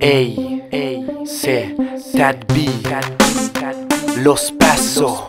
Ehi, ehi, se, Ted B, lo spesso.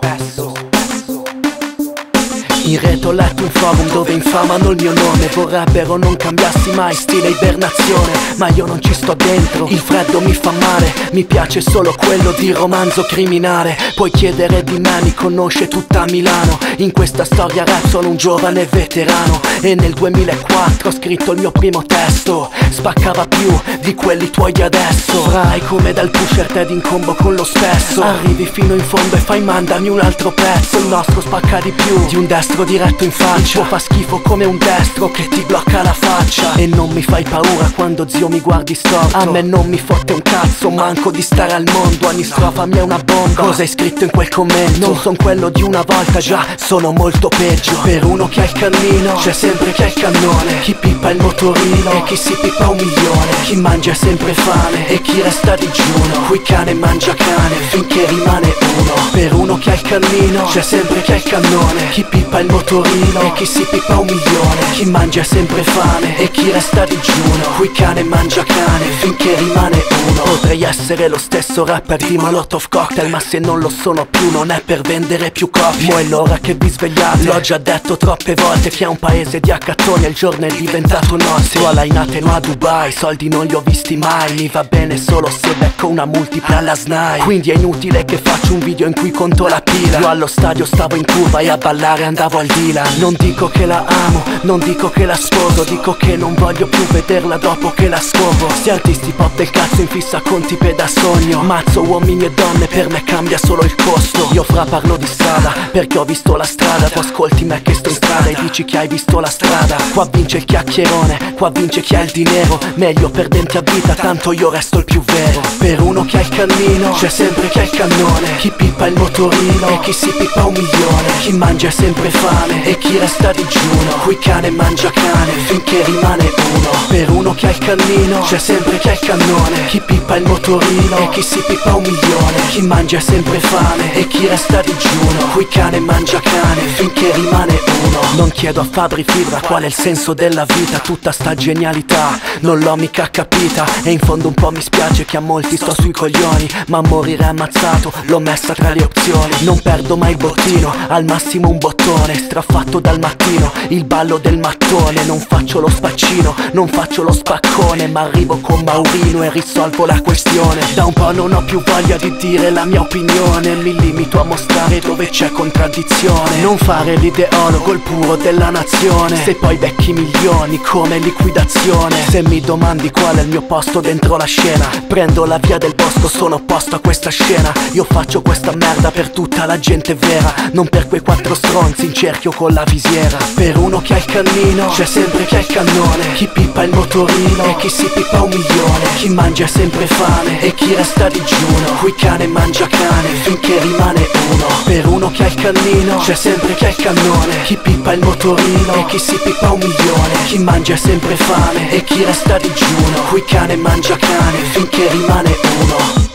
In rete ho letto un forum dove infamano il mio nome. Vorrebbero non cambiassi mai stile ibernazione. Ma io non ci sto dentro, il freddo mi fa male. Mi piace solo quello di romanzo criminale. Puoi chiedere di me, mi conosce tutta Milano. In questa storia rap sono un giovane veterano. E nel 2004 ho scritto il mio primo testo. Spaccava più di quelli tuoi adesso. Frai come dal pusher Ted in combo con lo stesso. Arrivi fino in fondo e fai mandami un altro pezzo. Il nostro spacca di più di un destro destro diretto in faccia. Fa schifo come un destro che ti blocca la faccia. E non mi fai paura quando zio mi guardi storto. A me non mi fotte un cazzo manco di stare al mondo. Ogni strofa mia è una bomba. Cosa hai scritto in quel commento? Non son quello di una volta già Sono molto peggio. Per uno che ha il cannino C'è sempre chi ha il cannone. Chi pippa il motorino E chi si pippa un milione. Chi mangia sempre fame E chi resta digiuno. Qui cane mangia cane Finché rimane uno. Per uno che ha il cannino C'è sempre chi ha il cannone. Chi pippa il motorino. E chi si pipa un milione Chi mangia sempre fame. E chi resta digiuno Qui cane mangia cane Finché rimane uno. Potrei essere lo stesso rapper di Molotov Cocktail Ma se non lo sono più non è per vendere più copie Mo' è l'ora che vi svegliate. L'ho già detto troppe volte Che è un paese di accattoni E il giorno è diventato notte Scuola in Ateno a Dubai Soldi non li ho visti mai. Mi va bene solo se becco una multipla alla SNAI. Quindi è inutile che faccio un video in cui conto la pila. Io allo stadio stavo in curva e a ballare andavo al Dylan Non dico che la amo, non dico che la sposo Dico che non voglio più vederla dopo che la scopo Sti artisti pop del cazzo in fissa con tipe da sogno. Mazzo uomini e donne, per me cambia solo il costo. Io fra parlo di strada, perché ho visto la strada. Tu ascolti me che sto in strada e dici che hai visto la strada. Qua vince il chiacchierone, qua vince chi ha il dinero. Meglio perdenti a vita, tanto io resto il più vero. Per uno che ha il cammino, c'è sempre chi ha il cannone. Chi pippa il motorino e chi si pippa un milione. Chi mangia sempre fame e chi resta digiuno. Qui cane mangia cane finché rimane uno. Per uno che ha il cannino c'è sempre chi ha il cannone. Chi pippa il motorino e chi si pippa un milione. Chi mangia sempre fame e chi resta digiuno. Qui cane mangia cane finché rimane Non chiedo a Fabri Fibra qual è il senso della vita Tutta sta genialità non l'ho mica capita E in fondo un po' mi spiace che a molti sto sui coglioni Ma morire ammazzato l'ho messa tra le opzioni Non perdo mai il bottino, al massimo un bottone straffatto dal mattino Il ballo del mattone Non faccio lo spaccino Non faccio lo spaccone Ma arrivo con Maurino e risolvo la questione Da un po' non ho più voglia di dire la mia opinione Mi limito a mostrare dove c'è contraddizione Non fare l'ideologo il puro della nazione. Se poi becchi milioni come liquidazione. Se mi domandi qual è il mio posto dentro la scena. Prendo la via del bosco sono opposto a questa scena. Io faccio questa merda per tutta la gente vera. Non per quei quattro stronzi in cerchio con la visiera. Per uno che ha il cannino c'è sempre chi ha il cannone. Chi pippa il motorino e chi si pippa un milione. Chi mangia sempre fame e chi resta digiuno. Qui cane mangia cane finché rimane uno. Per uno che ha il cannino c'è sempre chi ha il cannone. Chi pippa il motorino e chi si pippa un milione Chi mangia sempre fame e chi resta digiuno. Qui cane mangia cane finché rimane uno